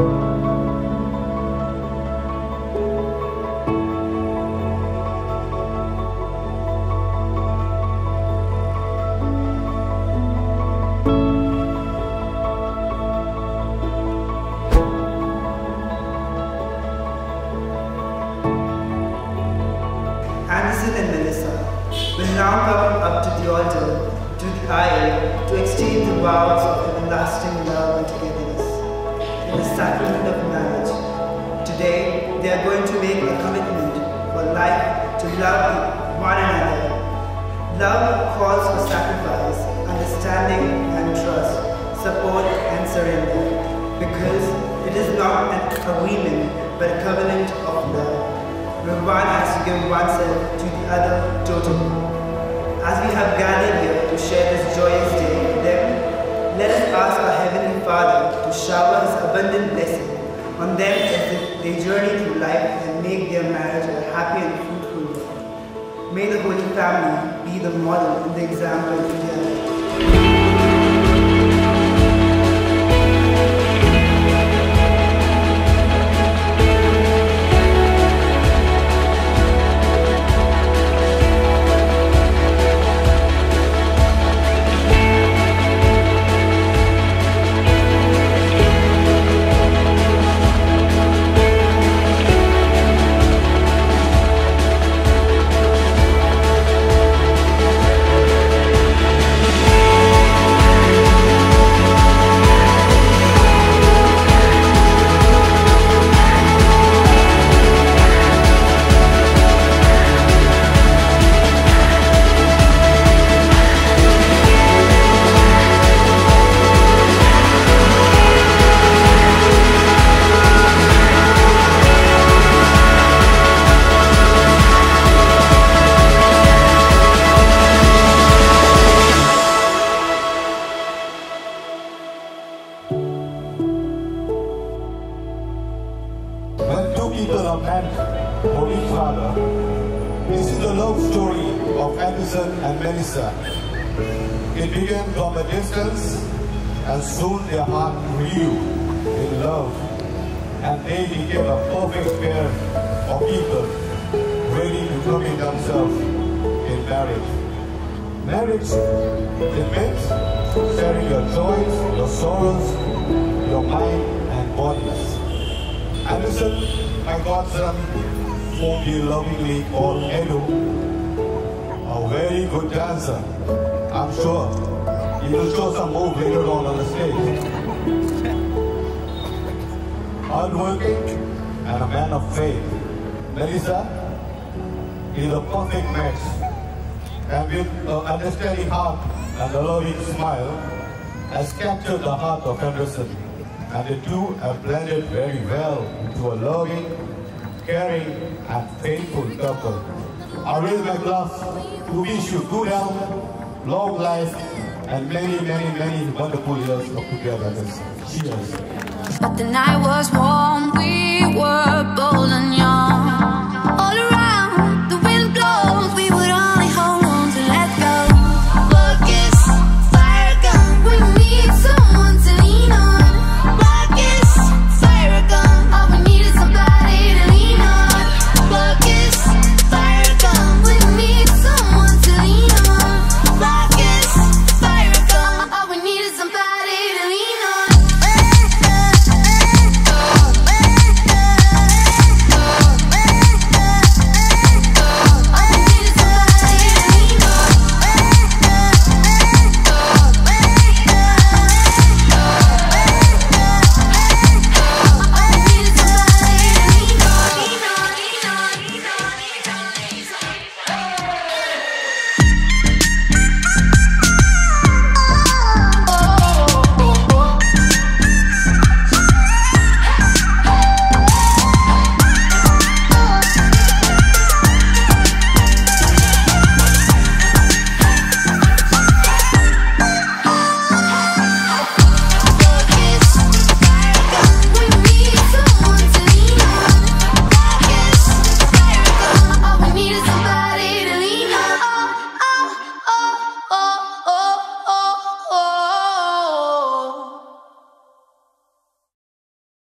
Andersen and Melissa will now come up to the altar to the to exchange the vows of everlasting love and together the sacrament of marriage. Today, they are going to make a commitment for life to love one another. Love calls for sacrifice, understanding and trust, support and surrender, because it is not an agreement but a covenant of love, where one has to give oneself to the other totally. As we have gathered here to share this joyous day let us ask our Heavenly Father to shower His abundant blessing on them as they journey through life and make their marriage a happy and fruitful one. May the Holy Family be the model and the example to their meant for each other, this is the love story of Andersen and Melissa. It began from a distance, and soon their heart grew in love, and they became a perfect pair of people ready to commit themselves in marriage. Marriage, it means sharing your joys, your sorrows, your mind and bodies. Andersen, my godson, whom you lovingly call Edu, a very good dancer. I'm sure he will show some move later on on the stage. Hardworking and a man of faith. Melissa is a perfect match. And with an understanding heart and a loving smile, has captured the heart of Andersen and the two have blended very well into a loving, caring, and faithful couple. I my glass to wish you good health, long life, and many, many, many wonderful years of togetherness. Cheers. But the night was warm,